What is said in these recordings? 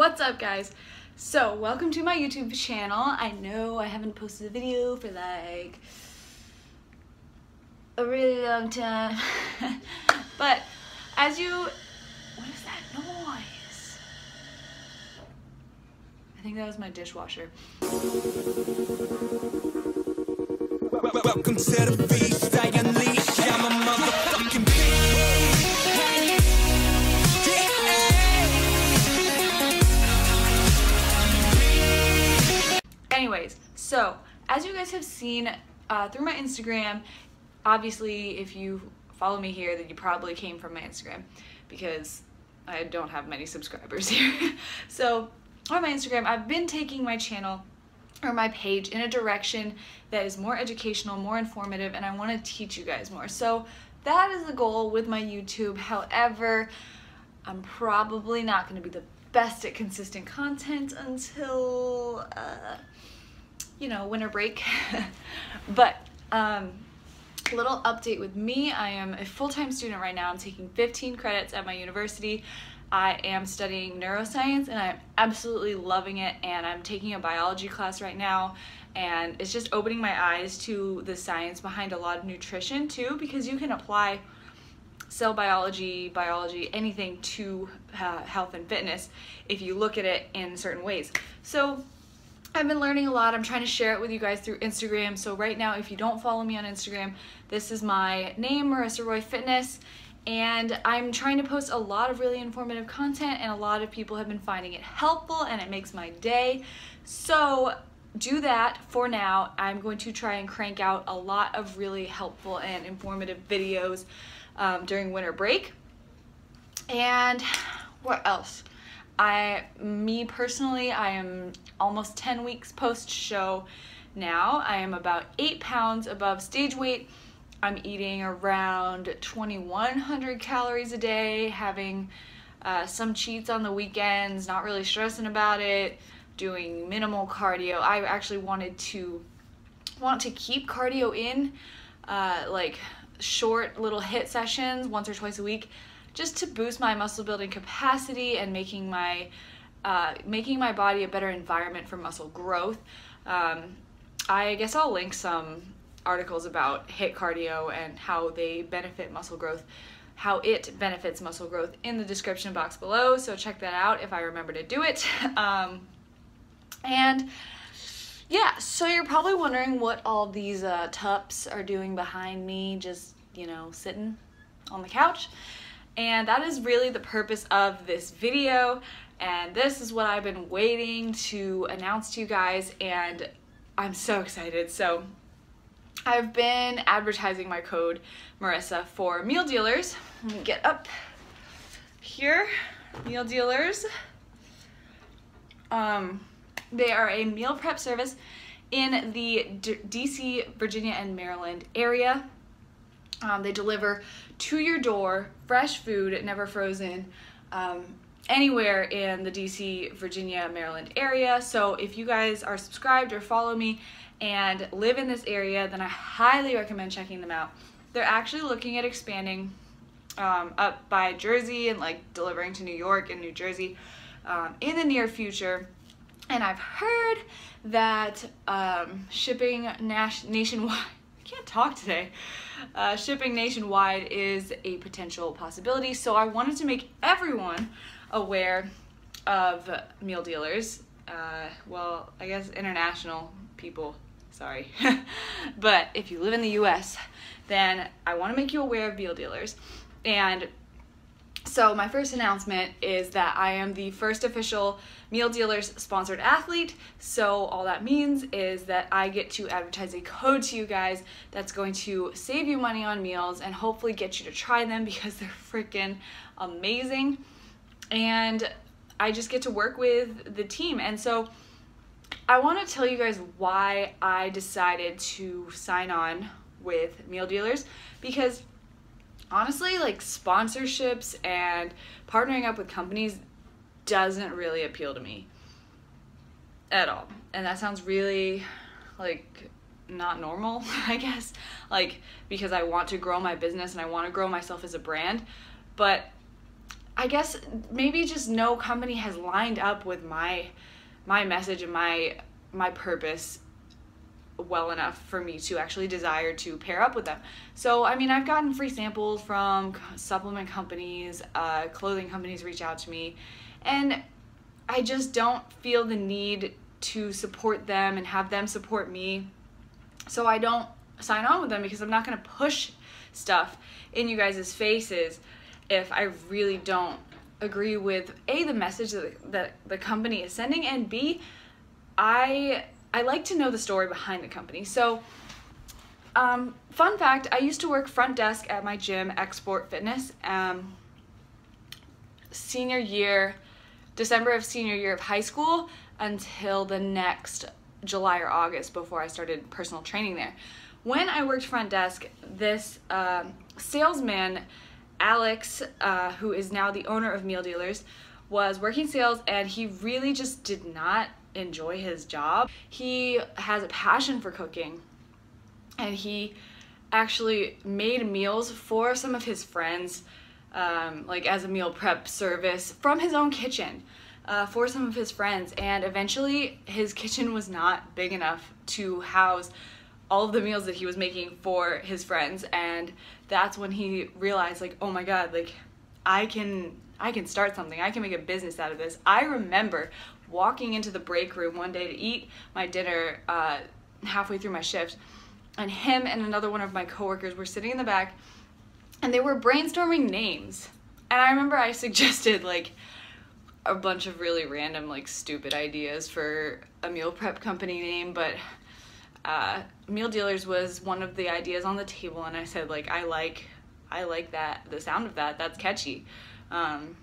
What's up guys? So welcome to my YouTube channel. I know I haven't posted a video for like a really long time. but as you, what is that noise? I think that was my dishwasher. Welcome to the beast I unleash. I'm a motherfucking Anyways, so as you guys have seen uh, through my Instagram, obviously if you follow me here, then you probably came from my Instagram because I don't have many subscribers here. so on my Instagram, I've been taking my channel or my page in a direction that is more educational, more informative, and I want to teach you guys more. So that is the goal with my YouTube. However, I'm probably not going to be the best at consistent content until, uh, you know, winter break. but, um, little update with me. I am a full-time student right now. I'm taking 15 credits at my university. I am studying neuroscience and I'm absolutely loving it and I'm taking a biology class right now and it's just opening my eyes to the science behind a lot of nutrition too because you can apply cell biology, biology, anything to uh, health and fitness if you look at it in certain ways. So I've been learning a lot. I'm trying to share it with you guys through Instagram. So right now, if you don't follow me on Instagram, this is my name, Marissa Roy Fitness. And I'm trying to post a lot of really informative content and a lot of people have been finding it helpful and it makes my day. So do that for now. I'm going to try and crank out a lot of really helpful and informative videos um, during winter break. And what else? I, me personally, I am almost 10 weeks post show now. I am about eight pounds above stage weight. I'm eating around 2,100 calories a day, having uh, some cheats on the weekends, not really stressing about it, doing minimal cardio. I actually wanted to want to keep cardio in, uh, like short little HIIT sessions once or twice a week just to boost my muscle building capacity and making my uh, making my body a better environment for muscle growth. Um, I guess I'll link some articles about HIIT cardio and how they benefit muscle growth, how it benefits muscle growth in the description box below. So check that out if I remember to do it. Um, and yeah, so you're probably wondering what all these uh, tups are doing behind me, just, you know, sitting on the couch. And that is really the purpose of this video. And this is what I've been waiting to announce to you guys. And I'm so excited. So I've been advertising my code Marissa for meal dealers. Let me get up here. Meal dealers. Um, they are a meal prep service in the D DC, Virginia, and Maryland area. Um, they deliver to your door fresh food, never frozen, um, anywhere in the DC, Virginia, Maryland area. So if you guys are subscribed or follow me and live in this area, then I highly recommend checking them out. They're actually looking at expanding um, up by Jersey and like delivering to New York and New Jersey um, in the near future. And I've heard that um, shipping nationwide, can't talk today, uh, shipping nationwide is a potential possibility. So I wanted to make everyone aware of meal dealers. Uh, well, I guess international people, sorry. but if you live in the US, then I want to make you aware of meal dealers. And so my first announcement is that I am the first official Meal Dealers sponsored athlete. So all that means is that I get to advertise a code to you guys that's going to save you money on meals and hopefully get you to try them because they're freaking amazing. And I just get to work with the team. And so I want to tell you guys why I decided to sign on with Meal Dealers because honestly, like sponsorships and partnering up with companies doesn't really appeal to me at all. And that sounds really like not normal, I guess. Like because I want to grow my business and I want to grow myself as a brand, but I guess maybe just no company has lined up with my my message and my my purpose well enough for me to actually desire to pair up with them. So, I mean, I've gotten free samples from supplement companies, uh, clothing companies reach out to me, and I just don't feel the need to support them and have them support me. So, I don't sign on with them because I'm not going to push stuff in you guys' faces if I really don't agree with A, the message that, that the company is sending, and B, I I like to know the story behind the company. So, um, fun fact: I used to work front desk at my gym, Xsport Fitness. Um, senior year, December of senior year of high school until the next July or August before I started personal training there. When I worked front desk, this uh, salesman, Alex, uh, who is now the owner of Meal Dealers, was working sales and he really just did not enjoy his job. He has a passion for cooking and he actually made meals for some of his friends, um, like as a meal prep service from his own kitchen uh, for some of his friends. And eventually, his kitchen was not big enough to house all of the meals that he was making for his friends. And that's when he realized, like, oh my God, like, I can I can start something. I can make a business out of this. I remember walking into the break room one day to eat my dinner uh, halfway through my shift, and him and another one of my coworkers were sitting in the back, and they were brainstorming names. And I remember I suggested like a bunch of really random, like stupid ideas for a meal prep company name, but uh, Meal Dealers was one of the ideas on the table, and I said like I like I like that the sound of that. That's catchy. Um,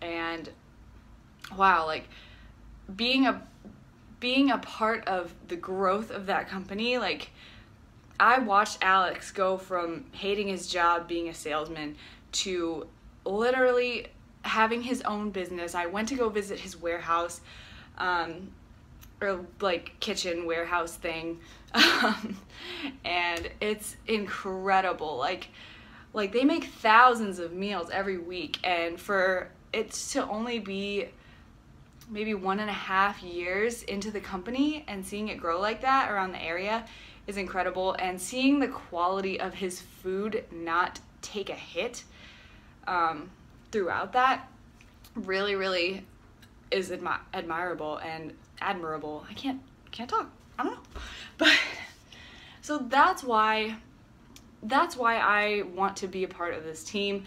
and wow, like being a being a part of the growth of that company, like I watched Alex go from hating his job being a salesman to literally having his own business. I went to go visit his warehouse, um, or like kitchen warehouse thing, um, and it's incredible. Like, like they make thousands of meals every week, and for it to only be maybe one and a half years into the company and seeing it grow like that around the area is incredible. And seeing the quality of his food not take a hit um, throughout that really really is admi- admirable and admirable. I can't can't talk. I don't know. But so that's why that's why i want to be a part of this team.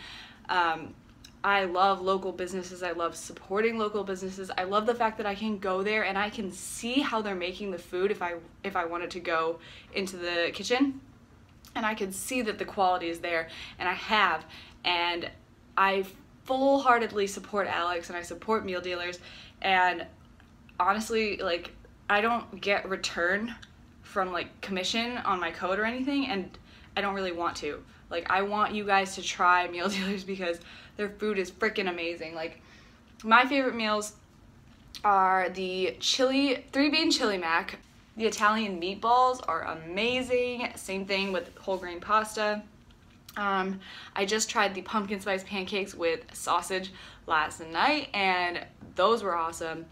Um, I love local businesses. I love supporting local businesses. I love the fact that I can go there and I can see how they're making the food if I if I wanted to go into the kitchen and I can see that the quality is there and I have and I full-heartedly support Alex and I support meal dealers and honestly like I don't get return from like commission on my code or anything and I don't really want to. Like I want you guys to try meal dealers because their food is freaking amazing. Like my favorite meals are the chili, three bean chili mac. The Italian meatballs are amazing. Same thing with whole grain pasta. Um, I just tried the pumpkin spice pancakes with sausage last night and those were awesome.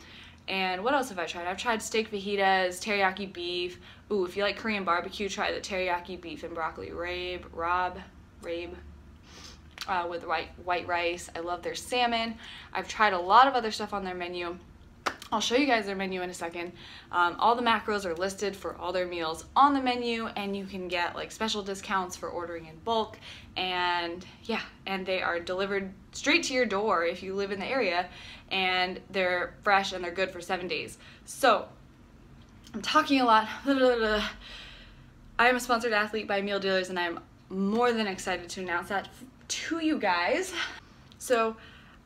And what else have I tried? I've tried steak fajitas, teriyaki beef. Ooh, if you like Korean barbecue, try the teriyaki beef and broccoli rabe, rob, rabe, uh, with white, white rice. I love their salmon. I've tried a lot of other stuff on their menu. I'll show you guys their menu in a second. Um, all the macros are listed for all their meals on the menu and you can get like special discounts for ordering in bulk and yeah, and they are delivered straight to your door if you live in the area and they're fresh and they're good for seven days. So I'm talking a lot. I am a sponsored athlete by Meal Dealers and I'm more than excited to announce that to you guys. So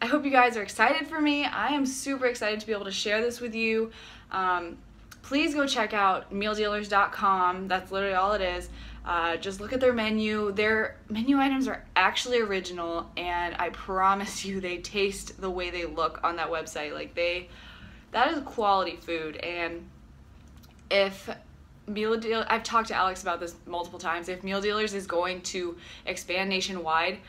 I hope you guys are excited for me. I am super excited to be able to share this with you. Um, please go check out mealdealers.com. That's literally all it is. Uh, just look at their menu. Their menu items are actually original, and I promise you, they taste the way they look on that website. Like they, that is quality food. And if meal deal, I've talked to Alex about this multiple times. If Meal Dealers is going to expand nationwide,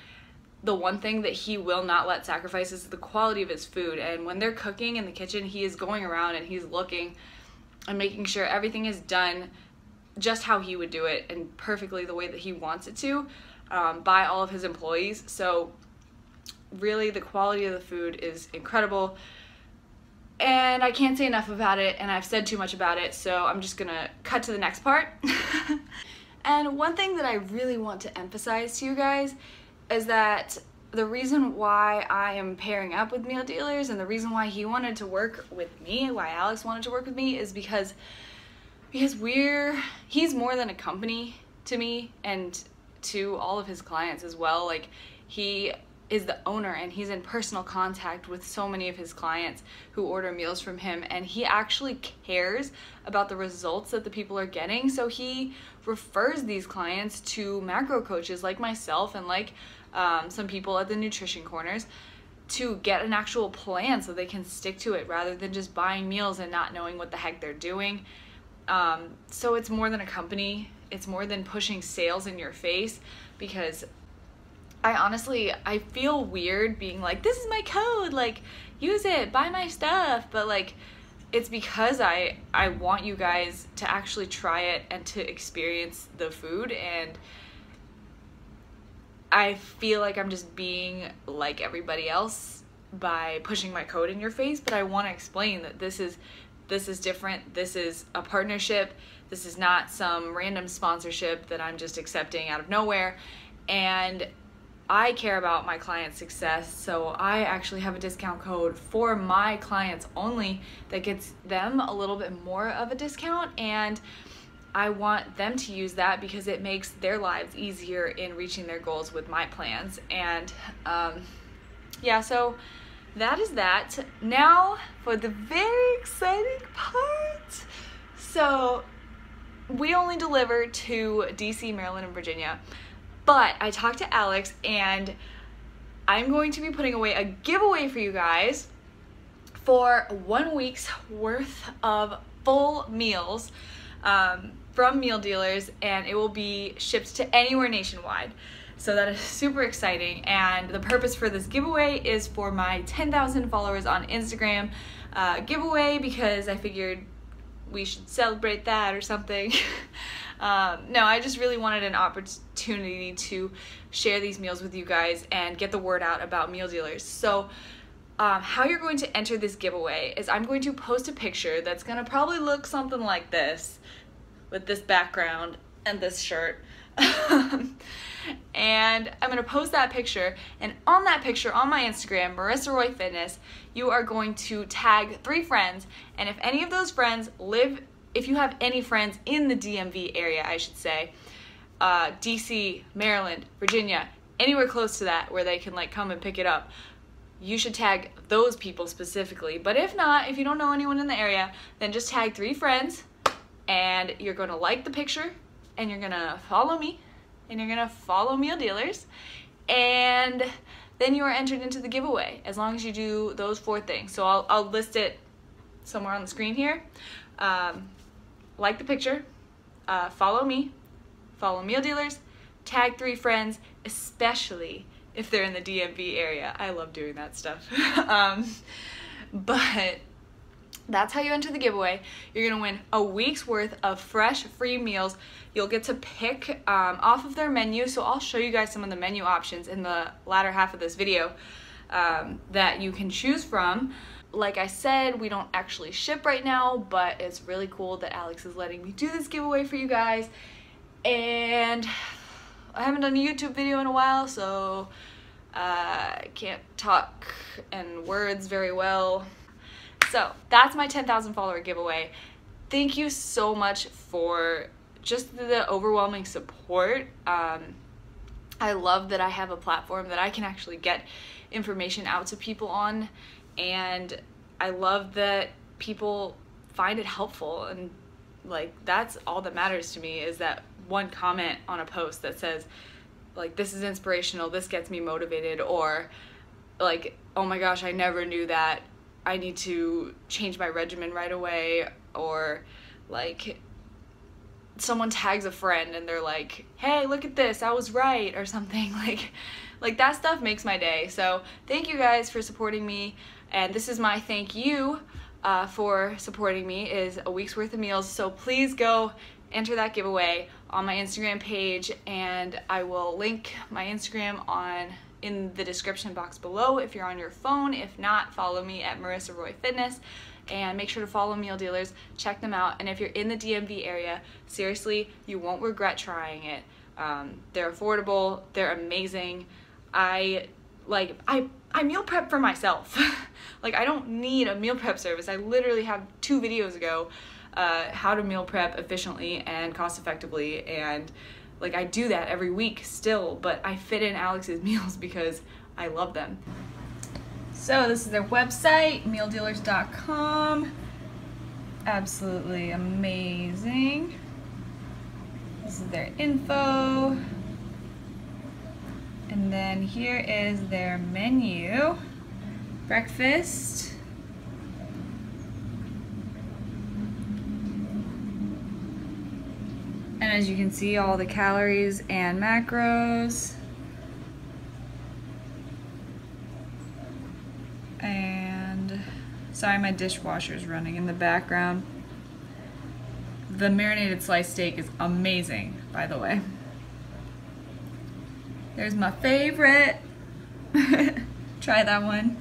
the one thing that he will not let sacrifice is the quality of his food. And when they're cooking in the kitchen, he is going around and he's looking and making sure everything is done just how he would do it and perfectly the way that he wants it to um, by all of his employees. So, really, the quality of the food is incredible. And I can't say enough about it, and I've said too much about it, so I'm just gonna cut to the next part. and one thing that I really want to emphasize to you guys is that the reason why I am pairing up with meal dealers and the reason why he wanted to work with me, why Alex wanted to work with me is because because we're he's more than a company to me and to all of his clients as well. Like he is the owner and he's in personal contact with so many of his clients who order meals from him and he actually cares about the results that the people are getting so he refers these clients to macro coaches like myself and like um, some people at the nutrition corners to get an actual plan so they can stick to it rather than just buying meals and not knowing what the heck they're doing. Um, so it's more than a company, it's more than pushing sales in your face because I honestly I feel weird being like this is my code. Like use it. Buy my stuff. But like it's because I I want you guys to actually try it and to experience the food. And I feel like I'm just being like everybody else by pushing my code in your face, but I want to explain that this is this is different. This is a partnership. This is not some random sponsorship that I'm just accepting out of nowhere. And I care about my client's success, so I actually have a discount code for my clients only that gets them a little bit more of a discount and I want them to use that because it makes their lives easier in reaching their goals with my plans. And um, yeah, so that is that. Now for the very exciting part. So we only deliver to DC, Maryland, and Virginia. But I talked to Alex and I'm going to be putting away a giveaway for you guys for one week's worth of full meals. Um, from meal dealers and it will be shipped to anywhere nationwide. So that is super exciting. And the purpose for this giveaway is for my 10,000 followers on Instagram uh, giveaway because I figured we should celebrate that or something. um, no, I just really wanted an opportunity to share these meals with you guys and get the word out about meal dealers. So um, how you're going to enter this giveaway is I'm going to post a picture that's going to probably look something like this with this background and this shirt. and I'm gonna post that picture, and on that picture on my Instagram, Marissa Roy Fitness, you are going to tag three friends, and if any of those friends live, if you have any friends in the DMV area, I should say, uh, DC, Maryland, Virginia, anywhere close to that where they can like come and pick it up, you should tag those people specifically. But if not, if you don't know anyone in the area, then just tag three friends. And you're to like the picture and you're to follow me and you're to follow meal dealers and then you are entered into the giveaway as long as you do those four things. So i'll, I'll list it somewhere on the screen here. Um, like the picture uh, follow me follow meal dealers tag three friends especially if they're in the dmv area. I love doing that stuff. Um, but that's how you enter the giveaway. You're gonna win a week's worth of fresh free meals. You'll get to pick um, off of their menu. So I'll show you guys some of the menu options in the latter half of this video um, that you can choose from. Like I said, we don't actually ship right now, but it's really cool that Alex is letting me do this giveaway for you guys. And I haven't done a YouTube video in a while, so uh, I can't talk in words very well. So that's my 10,000 follower giveaway. Thank you so much for just the overwhelming support. Um, I love that I have a platform that I can actually get information out to people on, and I love that people find it helpful. And like, that's all that matters to me is that one comment on a post that says, like, this is inspirational, this gets me motivated, or like, oh my gosh, I never knew that I need to change my regimen right away or like someone tags a friend and they're like, "Hey, look at this. I was right." or something like like that stuff makes my day. So thank you guys for supporting me. And this is my thank you uh, for supporting me is a week's worth of meals. So please go enter that giveaway on my Instagram page and I will link my Instagram on in the description box below if you're on your phone. If not, follow me at Marissa Roy Fitness and make sure to follow Meal Dealers. Check them out. And if you're in the DMV area, seriously, you won't regret trying it. Um, they're affordable. They're amazing. I like I I meal prep for myself. like I don't need a meal prep service. I literally have two videos ago uh, how to meal prep efficiently and cost effectively and like I do that every week still, but I fit in Alex's meals because I love them. So this is their website, mealdealers.com. Absolutely amazing. This is their info. And then here is their menu. Breakfast. And as you can see, all the calories and macros. And sorry, my dishwasher is running in the background. The marinated sliced steak is amazing, by the way. There's my favorite. Try that one.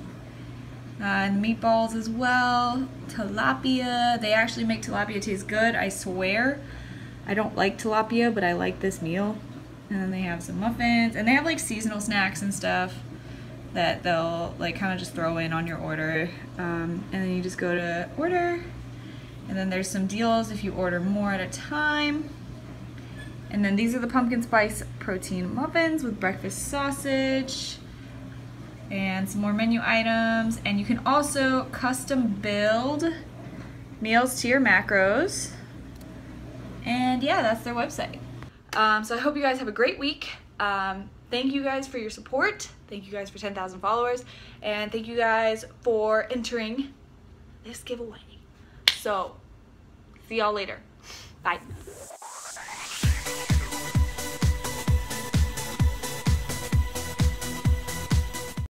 Uh, and meatballs as well. Tilapia. They actually make tilapia taste good, I swear. I don't like tilapia, but I like this meal. And then they have some muffins. And they have like seasonal snacks and stuff that they'll like kind of just throw in on your order. Um, and then you just go to order. And then there's some deals if you order more at a time. And then these are the pumpkin spice protein muffins with breakfast sausage and some more menu items. And you can also custom build meals to your macros. And yeah, that's their website. Um, so I hope you guys have a great week. Um, thank you guys for your support. Thank you guys for 10,000 followers. And thank you guys for entering this giveaway. So, see y'all later. Bye.